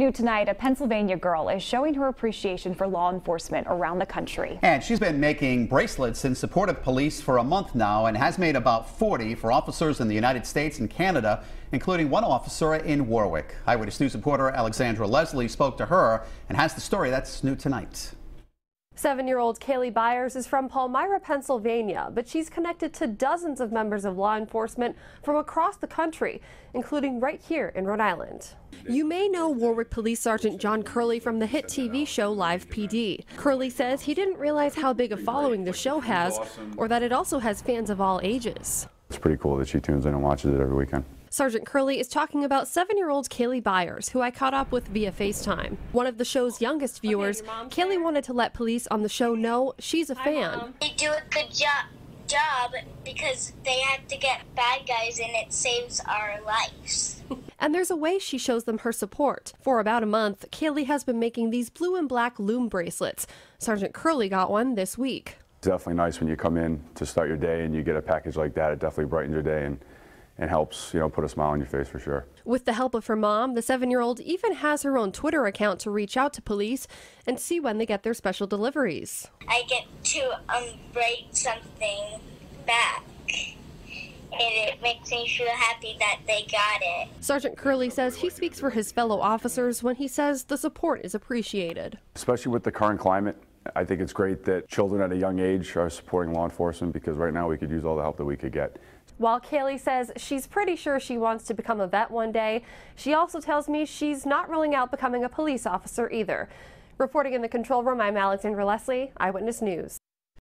New tonight, a Pennsylvania girl is showing her appreciation for law enforcement around the country. And she's been making bracelets in support of police for a month now and has made about 40 for officers in the United States and Canada, including one officer in Warwick. Eyewitness News reporter Alexandra Leslie spoke to her and has the story that's new tonight. Seven-year-old Kaylee Byers is from Palmyra, Pennsylvania, but she's connected to dozens of members of law enforcement from across the country, including right here in Rhode Island. You may know Warwick Police Sergeant John Curley from the hit TV show Live PD. Curley says he didn't realize how big a following the show has, or that it also has fans of all ages. It's pretty cool that she tunes in and watches it every weekend. Sergeant Curley is talking about seven-year-old Kaylee Byers, who I caught up with via FaceTime. One of the show's youngest viewers, okay, Kaylee wanted to let police on the show know she's a Hi, fan. Mom. They do a good job job because they have to get bad guys and it saves our lives. and there's a way she shows them her support. For about a month, Kaylee has been making these blue and black loom bracelets. Sergeant Curley got one this week. It's definitely nice when you come in to start your day and you get a package like that. It definitely brightens your day and and helps, you know, put a smile on your face for sure. With the help of her mom, the seven-year-old even has her own Twitter account to reach out to police and see when they get their special deliveries. I get to um, write something back. And it makes me feel happy that they got it. Sergeant Curley says he speaks for his fellow officers when he says the support is appreciated. Especially with the current climate, I think it's great that children at a young age are supporting law enforcement because right now we could use all the help that we could get. While Kaylee says she's pretty sure she wants to become a vet one day, she also tells me she's not ruling out becoming a police officer either. Reporting in the control room, I'm Alexandra Leslie, Eyewitness News.